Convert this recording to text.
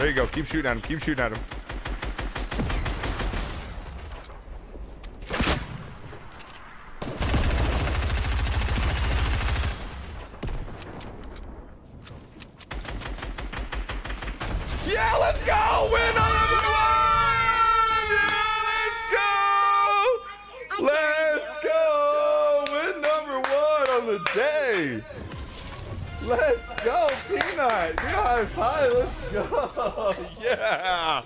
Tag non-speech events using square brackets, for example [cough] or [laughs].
There you go. Keep shooting at him. Keep shooting at him. Yeah, let's go! Win number one! Yeah, let's go! Let's go! Win number one on the day! Let's go, Peanut! You high five, let's go! [laughs] Yeah!